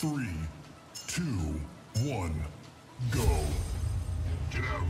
Three, two, one, go. Get out